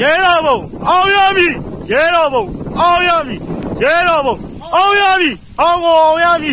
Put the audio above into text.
ရဲတော်ဘုံအောင်ရပြီရဲတော်ဘုံအောင်ရပြီရဲတော်ဘုံအောင်ရပြီအောင်ကိုအောင်ရပြီ